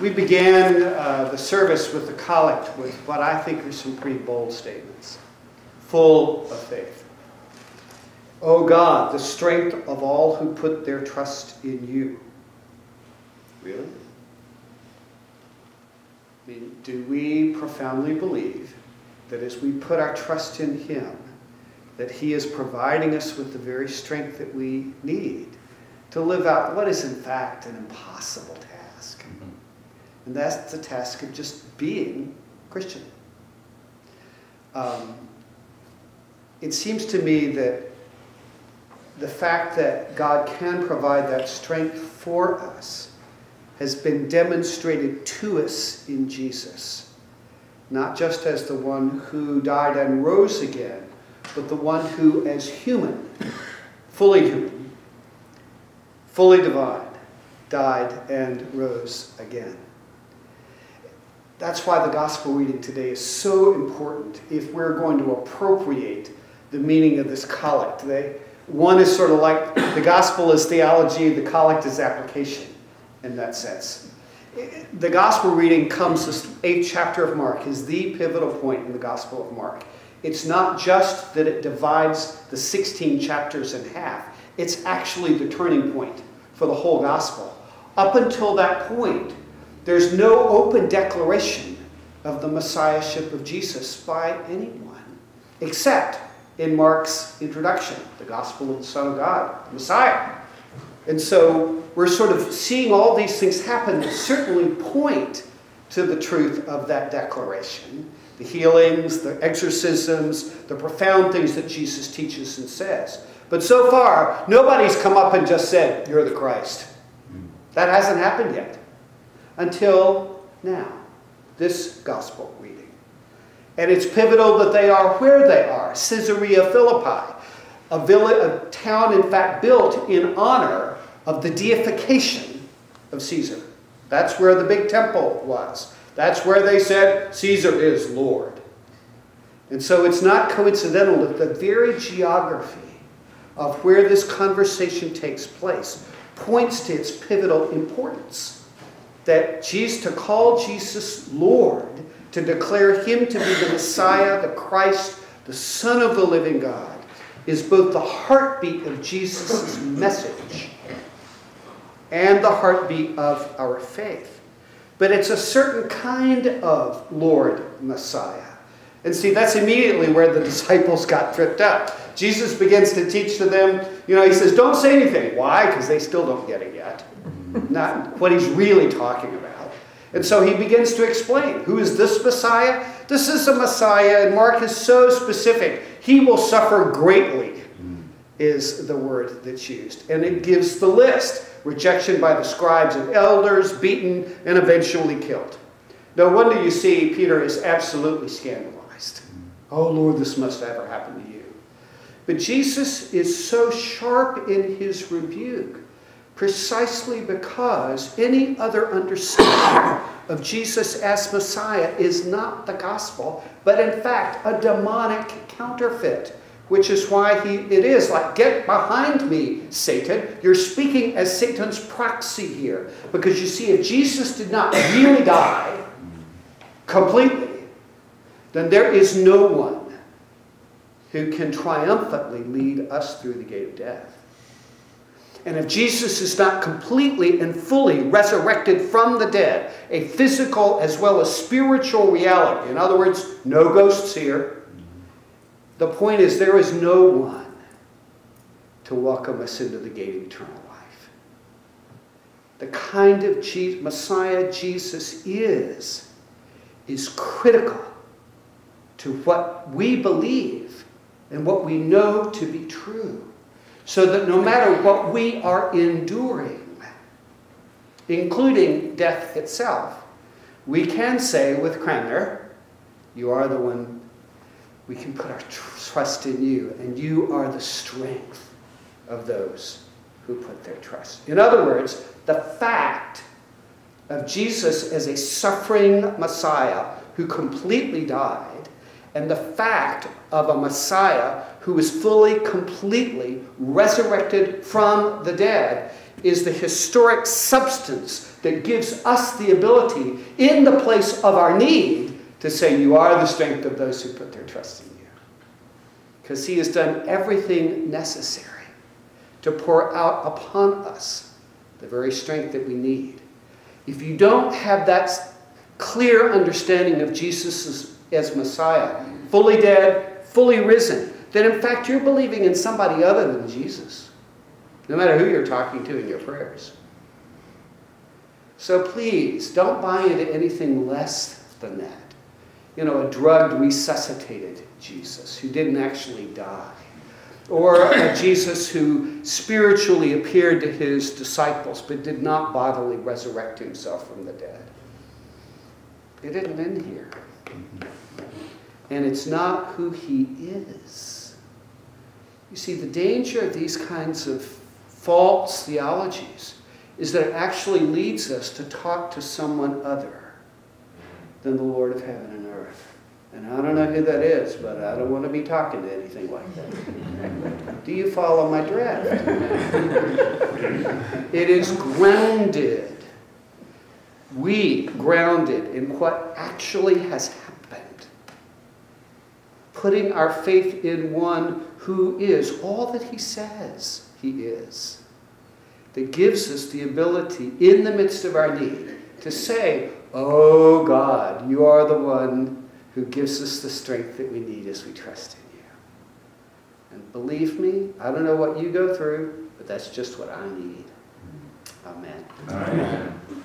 We began uh, the service with the collect with what I think are some pretty bold statements, full of faith. O oh God, the strength of all who put their trust in you. Really? I mean, do we profoundly believe that as we put our trust in Him, that He is providing us with the very strength that we need to live out what is, in fact, an impossible task? And that's the task of just being Christian. Um, it seems to me that the fact that God can provide that strength for us has been demonstrated to us in Jesus. Not just as the one who died and rose again, but the one who, as human, fully human, fully divine, died and rose again. That's why the gospel reading today is so important if we're going to appropriate the meaning of this collect. They, one is sort of like the gospel is theology, the collect is application in that sense. The gospel reading comes, this eighth chapter of Mark is the pivotal point in the gospel of Mark. It's not just that it divides the 16 chapters in half, it's actually the turning point for the whole gospel. Up until that point, there's no open declaration of the messiahship of Jesus by anyone, except in Mark's introduction, the gospel of the Son of God, the Messiah. And so we're sort of seeing all these things happen that certainly point to the truth of that declaration the healings, the exorcisms, the profound things that Jesus teaches and says. But so far, nobody's come up and just said, You're the Christ. That hasn't happened yet. Until now, this gospel reading. And it's pivotal that they are where they are Caesarea Philippi, a, village, a town, in fact, built in honor of the deification of Caesar. That's where the big temple was. That's where they said Caesar is Lord. And so it's not coincidental that the very geography of where this conversation takes place points to its pivotal importance. That Jesus, to call Jesus Lord, to declare him to be the Messiah, the Christ, the Son of the living God, is both the heartbeat of Jesus' message and the heartbeat of our faith. But it's a certain kind of Lord Messiah. And see, that's immediately where the disciples got tripped up. Jesus begins to teach to them, you know, he says, don't say anything. Why? Because they still don't get it yet. Not what he's really talking about. And so he begins to explain who is this Messiah? This is a Messiah, and Mark is so specific. He will suffer greatly, is the word that's used. And it gives the list rejection by the scribes and elders, beaten, and eventually killed. No wonder you see Peter is absolutely scandalized. Oh, Lord, this must ever happen to you. But Jesus is so sharp in his rebuke precisely because any other understanding of Jesus as Messiah is not the gospel, but in fact a demonic counterfeit which is why he, it is like, get behind me, Satan. You're speaking as Satan's proxy here. Because you see, if Jesus did not really die completely, then there is no one who can triumphantly lead us through the gate of death. And if Jesus is not completely and fully resurrected from the dead, a physical as well as spiritual reality, in other words, no ghosts here, the point is, there is no one to welcome us into the gate of eternal life. The kind of Jesus, Messiah Jesus is, is critical to what we believe and what we know to be true. So that no matter what we are enduring, including death itself, we can say with Cranmer, You are the one we can put our trust in you, and you are the strength of those who put their trust. In other words, the fact of Jesus as a suffering Messiah who completely died, and the fact of a Messiah who is fully, completely resurrected from the dead is the historic substance that gives us the ability, in the place of our need, to say, You are the strength of those who put their trust in you. Because He has done everything necessary to pour out upon us the very strength that we need. If you don't have that clear understanding of Jesus as, Messiah, fully dead, fully risen, then in fact you're believing in somebody other than Jesus, no matter who you're talking to in your prayers. So please, don't buy into anything less than that. You know, a drugged, resuscitated Jesus who didn't actually die. Or a Jesus who spiritually appeared to his disciples but did not bodily resurrect himself from the dead. It didn't end here. And it's not who he is. You see, the danger of these kinds of false theologies is that it actually leads us to talk to someone other than the Lord of heaven and earth. And I don't know who that is, but I don't want to be talking to anything like that. Do you follow my drift? it is grounded. We grounded in what actually has happened. Putting our faith in one who is all that he says he is. That gives us the ability, in the midst of our need, to say, Oh God, you are the one who gives us the strength that we need as we trust in you. And believe me, I don't know what you go through, but that's just what I need. Amen. Amen.